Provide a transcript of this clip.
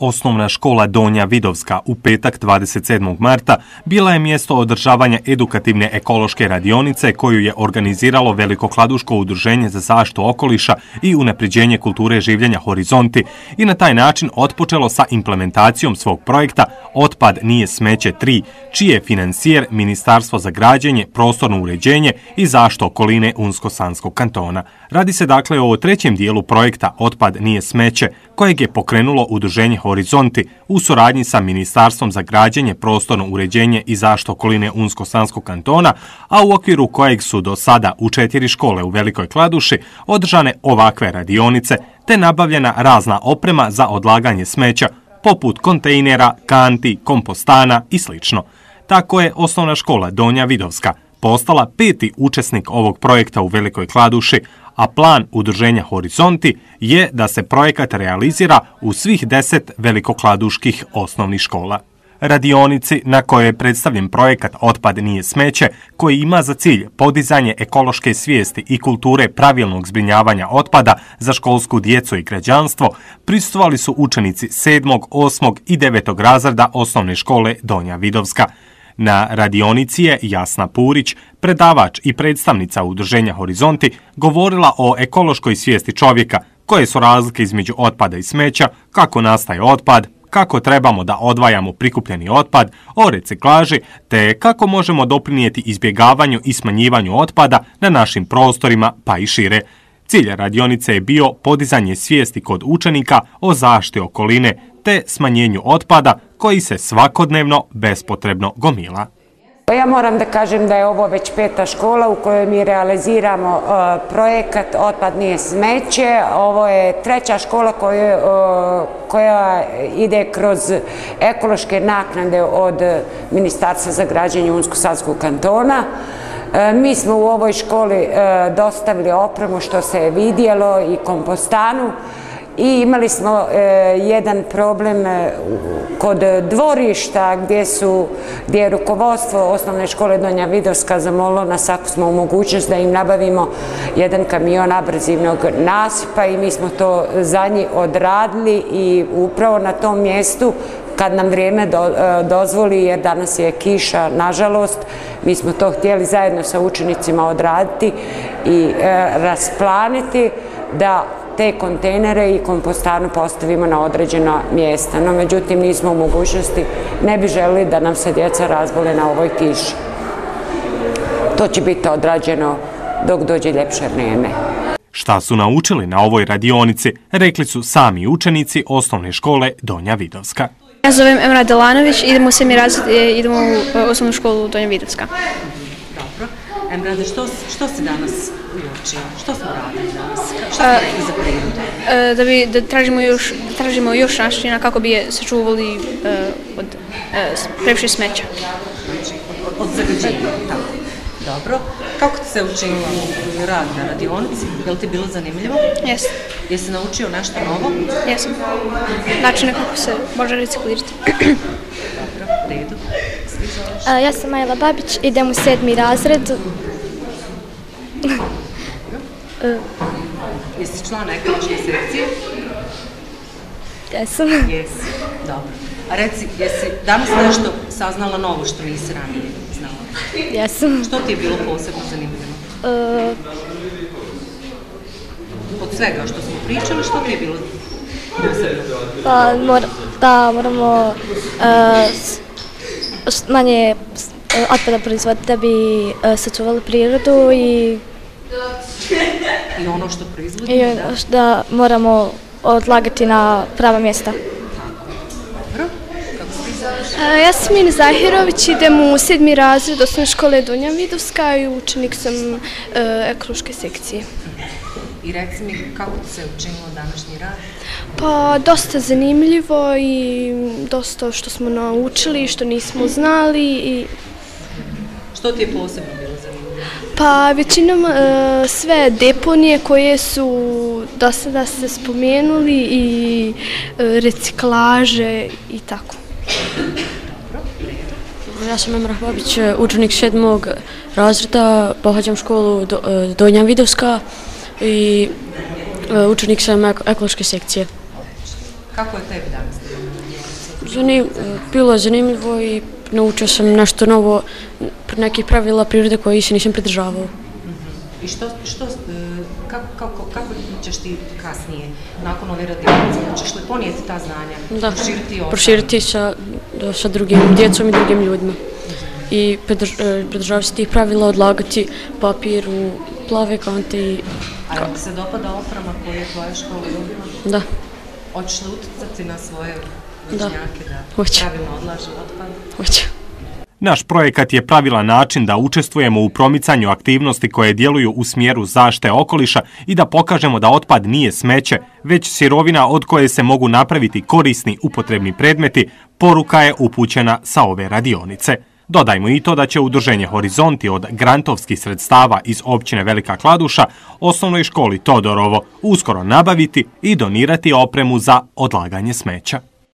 Osnovna škola Donja Vidovska u petak 27. marta bila je mjesto održavanja edukativne ekološke radionice koju je organiziralo Veliko Kladuško udruženje za zaštu okoliša i unapređenje kulture življenja Horizonti i na taj način otpočelo sa implementacijom svog projekta Otpad nije smeće 3, čiji je financijer Ministarstvo za građenje, prostorno uređenje i zaštu okoline Unsko-Sanskog kantona. Radi se dakle o trećem dijelu projekta Otpad nije smeće, kojeg je pokrenulo udruženje Horizonti u suradnji sa Ministarstvom za građenje, prostorno uređenje i zašto okoline Unsko-Sanskog kantona, a u okviru kojeg su do sada u četiri škole u Velikoj Kladuši održane ovakve radionice, te nabavljena razna oprema za odlaganje smeća, poput kontejnera, kanti, kompostana i sl. Tako je osnovna škola Donja Vidovska postala peti učesnik ovog projekta u Velikoj Kladuši, a plan udruženja Horizonti je da se projekat realizira u svih deset velikokladuških osnovnih škola. Radionici na kojoj je predstavljen projekat Otpad nije smeće, koji ima za cilj podizanje ekološke svijesti i kulture pravilnog zbrinjavanja otpada za školsku djecu i građanstvo, pristovali su učenici 7., 8. i 9. razreda osnovne škole Donja Vidovska – Na radionici je Jasna Purić, predavač i predstavnica udruženja Horizonti, govorila o ekološkoj svijesti čovjeka, koje su razlike između otpada i smeća, kako nastaje otpad, kako trebamo da odvajamo prikupljeni otpad, o reciklaži, te kako možemo doprinijeti izbjegavanju i smanjivanju otpada na našim prostorima pa i šire. Cilj radionice je bio podizanje svijesti kod učenika o zaštiti okoline te smanjenju otpada koji se svakodnevno bespotrebno gomila. Pa ja moram da kažem da je ovo već peta škola u kojoj mi realiziramo e, projekat Otpad nije smeće. Ovo je treća škola koja, e, koja ide kroz ekološke naknade od Ministarstva za građenje Unsko-Sadskog kantona. E, mi smo u ovoj školi e, dostavili opremu što se je vidjelo i kompostanu i imali smo e, jedan problem kod dvorišta gdje su gdje je rukovodstvo osnovne škole Donja Vidovska zamolilo nas ako smo u mogućnost da im nabavimo jedan kamion abrazivnog nasipa i mi smo to za njih odradili i upravo na tom mjestu kad nam vrijeme do, e, dozvoli, jer danas je kiša, nažalost, mi smo to htjeli zajedno sa učenicima odraditi i e, rasplaniti da te kontejnere i kompostanu postavimo na određena mjesta. No, međutim, nismo u mogućnosti, ne bi želili da nam se djeca razbole na ovoj kiši. To će biti odrađeno dok dođe ljepše vrijeme. Šta su naučili na ovoj radionici, rekli su sami učenici osnovne škole Donja Vidovska. Ja zovem Emra Delanović, idemo u semi razred, e, idemo u e, osnovnu školu Donja Vidovska. Dobro. Emra, što, što si danas uočio? Što smo radili danas? Šta smo rekli za prirodu? E, da bi da tražimo još, da tražimo još načina kako bi je sačuvali uh, od uh, previše smeća. Znači, od, od zagađenja, tako. Dobro. Kako ti se učinila rad na radionici? Je li ti bilo zanimljivo? Jes. Jesi naučio nešto novo? Jesam. Način kako se može reciklirati. Dobro, redu. A, ja sam Majla Babić, idem u sedmi razred. Jesi član ekološke sekcije? Jesam. Jesi, dobro. A reci, jesi danas nešto saznala novo što nisi ranije? Jesam. Što ti je bilo posebno zanimljivo? Uh, Od svega što smo pričali, što ti je bilo posebno? pa, mor, da, moramo uh, manje uh, otpada proizvoditi da bi uh, sačuvali prirodu i, I ono što proizvodi, i da? da moramo odlagati na prava mjesta. Dobro. Kako se ti zoveš? A, Ja sam Mina Zahirović, idem u sedmi razred osnovne škole Dunja Vidovska i učenik sam e, ekološke sekcije. I reci mi kako ti se učinilo današnji rad? Pa dosta zanimljivo i dosta što smo naučili, što nismo znali i Što ti je posebno bilo zanimljivo? pa većinom e, sve deponije koje su do sada se spomenuli i e, reciklaže i tako. Ja sam Emrah Babić, učenik sedmog razreda, pohađam školu do, e, Donja Vidovska i e, učenik sam ek- ekološke sekcije. Kako je tebi danas? Zanim, bilo je zanimljivo i naučio sam nešto novo, nekih pravila prirode koje se nisam pridržavao. I što, što, e, kako, kako, kako ćeš ti kasnije, nakon ove radionice, ćeš li ponijeti ta znanja, Da, proširiti proširiti sa, sa drugim djecom i drugim ljudima. I e, pridržavati se tih pravila, odlagati papir u plave kante i A ti se dopada oprema koju je tvoja škola dobila? da, Hoćeš li utjecati na svoje vršnjake da, hoću. pravilno odlažu otpad? hoću. Naš projekat je pravilan način da učestvujemo u promicanju aktivnosti koje djeluju u smjeru zašte okoliša i da pokažemo da otpad nije smeće, već sirovina od koje se mogu napraviti korisni upotrebni predmeti, poruka je upućena sa ove radionice. Dodajmo i to da će Udruženje Horizonti od grantovskih sredstava iz općine Velika Kladuša osnovnoj školi Todorovo uskoro nabaviti i donirati opremu za odlaganje smeća.